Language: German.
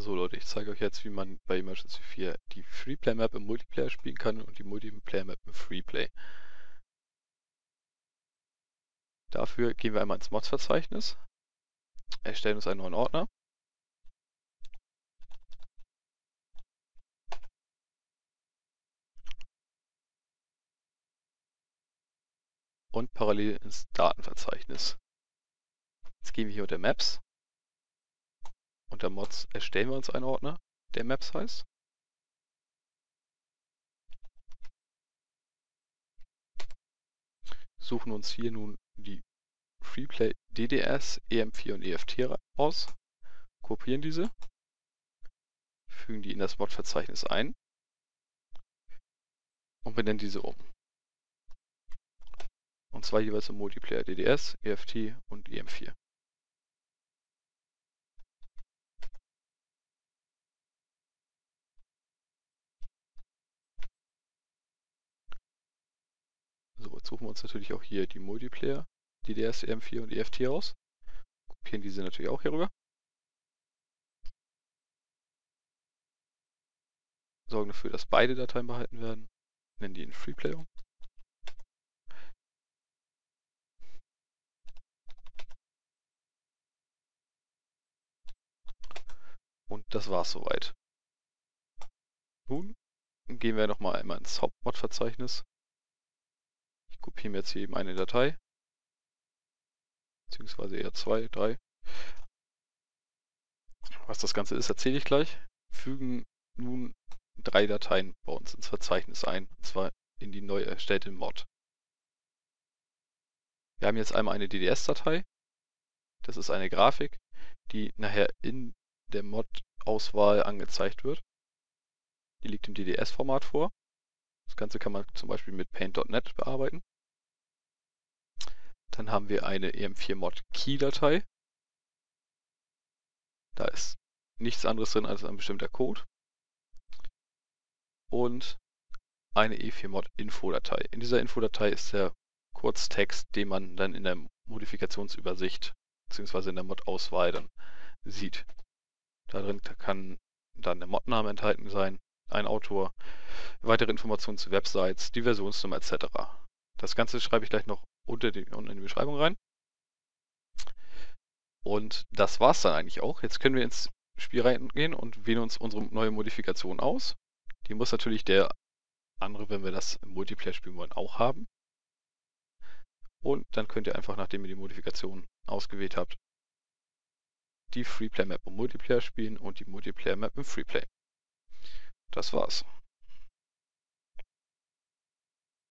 So Leute, ich zeige euch jetzt, wie man bei Emergency 4 die Freeplay Map im Multiplayer spielen kann und die Multiplayer Map im Freeplay. Dafür gehen wir einmal ins Mods-Verzeichnis, erstellen uns einen neuen Ordner. Und parallel ins Datenverzeichnis. Jetzt gehen wir hier unter Maps unter Mods erstellen wir uns einen Ordner, der Maps heißt. Suchen uns hier nun die Freeplay DDS, EM4 und EFT aus, kopieren diese, fügen die in das Mod-Verzeichnis ein und benennen diese um. Und zwar jeweils im Multiplayer DDS, EFT und EM4. Suchen wir uns natürlich auch hier die Multiplayer, DDS, EM4 und EFT aus. Kopieren diese natürlich auch hier rüber. Sorgen dafür, dass beide Dateien behalten werden. Nennen die in Freeplay. Und das war's soweit. Nun gehen wir nochmal einmal ins Hauptmod-Verzeichnis kopieren wir jetzt hier eben eine Datei, beziehungsweise eher zwei, drei. Was das Ganze ist, erzähle ich gleich. Fügen nun drei Dateien bei uns ins Verzeichnis ein, und zwar in die neu erstellte Mod. Wir haben jetzt einmal eine DDS-Datei. Das ist eine Grafik, die nachher in der Mod-Auswahl angezeigt wird. Die liegt im DDS-Format vor. Das Ganze kann man zum Beispiel mit Paint.net bearbeiten. Dann haben wir eine EM4-Mod Key-Datei. Da ist nichts anderes drin als ein bestimmter Code. Und eine E4-Mod Info-Datei. In dieser Info-Datei ist der Kurztext, den man dann in der Modifikationsübersicht bzw. in der Mod-Auswahl dann sieht. Darin kann dann der Mod-Name enthalten sein, ein Autor, weitere Informationen zu Websites, die Versionsnummer etc. Das Ganze schreibe ich gleich noch unter die, unten in die Beschreibung rein. Und das war's dann eigentlich auch. Jetzt können wir ins Spiel reingehen und wählen uns unsere neue Modifikation aus. Die muss natürlich der andere, wenn wir das im Multiplayer spielen wollen, auch haben. Und dann könnt ihr einfach, nachdem ihr die Modifikation ausgewählt habt, die Freeplay Map im Multiplayer spielen und die Multiplayer Map im Freeplay. Das war's.